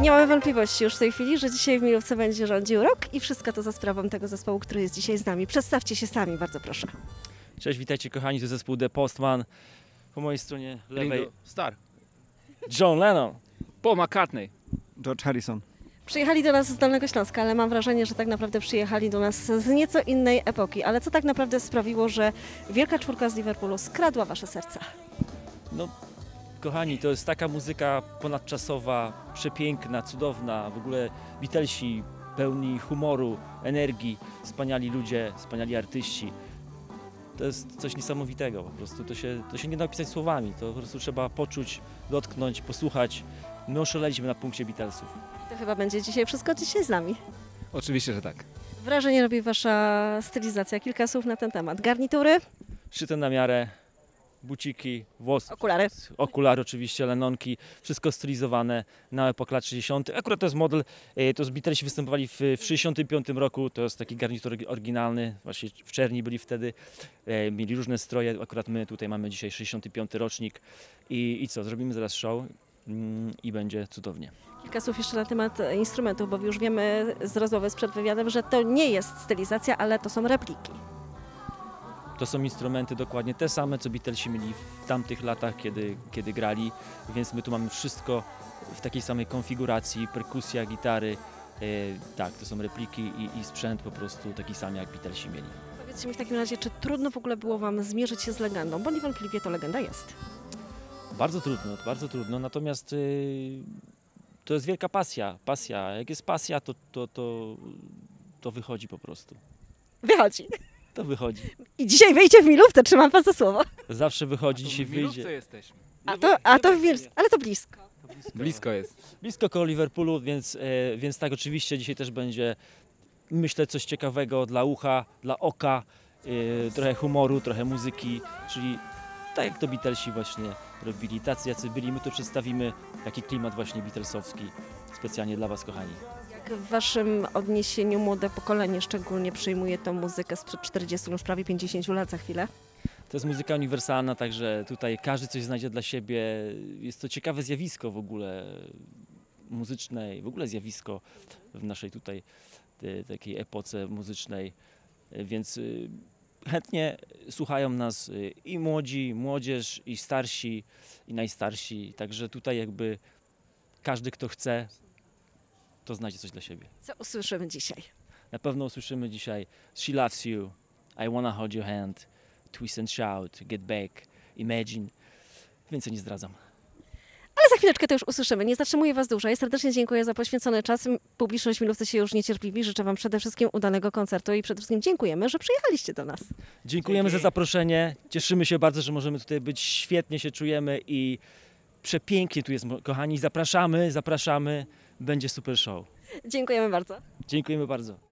Nie mamy wątpliwości już w tej chwili, że dzisiaj w Milówce będzie rządził rok i wszystko to za sprawą tego zespołu, który jest dzisiaj z nami. Przedstawcie się sami, bardzo proszę. Cześć, witajcie kochani, to zespół The Postman. Po mojej stronie lewej Ringo Starr. John Lennon. Paul McCartney. George Harrison. Przyjechali do nas z Dolnego Śląska, ale mam wrażenie, że tak naprawdę przyjechali do nas z nieco innej epoki. Ale co tak naprawdę sprawiło, że Wielka Czwórka z Liverpoolu skradła wasze serca? No, kochani, to jest taka muzyka ponadczasowa, przepiękna, cudowna. W ogóle Beatlesi pełni humoru, energii, wspaniali ludzie, wspaniali artyści. To jest coś niesamowitego po prostu. To się, to się nie da opisać słowami. To po prostu trzeba poczuć, dotknąć, posłuchać. My oszaleliśmy na punkcie Beatlesów. To chyba będzie dzisiaj wszystko dzisiaj z nami. Oczywiście, że tak. Wrażenie robi wasza stylizacja. Kilka słów na ten temat. Garnitury, Szyte na miarę, buciki, włosy. okulary. Okulary oczywiście, lenonki, wszystko stylizowane na epokę lat 60. Akurat to jest model, e, to z Beatlesi występowali w, w 65 roku, to jest taki garnitur oryginalny, właśnie w czerni byli wtedy, e, mieli różne stroje, akurat my tutaj mamy dzisiaj 65 rocznik i, i co, zrobimy zaraz show mm, i będzie cudownie. Kilka słów jeszcze na temat instrumentów, bo już wiemy z rozmowy sprzed wywiadem, że to nie jest stylizacja, ale to są repliki. To są instrumenty dokładnie te same, co Beatlesi mieli w tamtych latach, kiedy, kiedy grali, więc my tu mamy wszystko w takiej samej konfiguracji, perkusja, gitary. E, tak, to są repliki i, i sprzęt po prostu taki sam, jak Beatlesi mieli. Powiedzcie mi w takim razie, czy trudno w ogóle było wam zmierzyć się z legendą, bo niewątpliwie to legenda jest. Bardzo trudno, bardzo trudno, natomiast y, to jest wielka pasja, pasja. Jak jest pasja, to, to, to, to wychodzi po prostu. Wychodzi. To wychodzi. I dzisiaj wyjdzie w milówce, trzymam was za słowo. Zawsze wychodzi, To dzisiaj w Milówce wyjdzie. jesteśmy. A to, a to w Wielsku, ale to blisko. Blisko jest. Blisko koło Liverpoolu, więc, e, więc tak, oczywiście dzisiaj też będzie, myślę, coś ciekawego dla ucha, dla oka, e, trochę humoru, trochę muzyki, czyli tak jak to Beatlesi właśnie robili, tacy jacy byli, my tu przedstawimy taki klimat właśnie Beatlesowski, specjalnie dla Was, kochani. Jak w waszym odniesieniu młode pokolenie szczególnie przyjmuje tą muzykę sprzed 40, już prawie 50 lat za chwilę? To jest muzyka uniwersalna, także tutaj każdy coś znajdzie dla siebie. Jest to ciekawe zjawisko w ogóle muzyczne i w ogóle zjawisko w naszej tutaj takiej epoce muzycznej, więc y, chętnie słuchają nas y, i młodzi, młodzież, i starsi, i najstarsi. Także tutaj jakby każdy, kto chce, to znajdzie coś dla siebie. Co usłyszymy dzisiaj? Na pewno usłyszymy dzisiaj She loves you, I wanna hold your hand, twist and shout, get back, imagine. Więcej nie zdradzam. Ale za chwileczkę to już usłyszymy. Nie zatrzymuję was dłużej. Serdecznie dziękuję za poświęcony czas. Publiczność Milówce się już niecierpliwi. Życzę wam przede wszystkim udanego koncertu i przede wszystkim dziękujemy, że przyjechaliście do nas. Dziękujemy za zaproszenie. Cieszymy się bardzo, że możemy tutaj być. Świetnie się czujemy i przepięknie tu jest, kochani. Zapraszamy, zapraszamy. Będzie super show. Dziękujemy bardzo. Dziękujemy bardzo.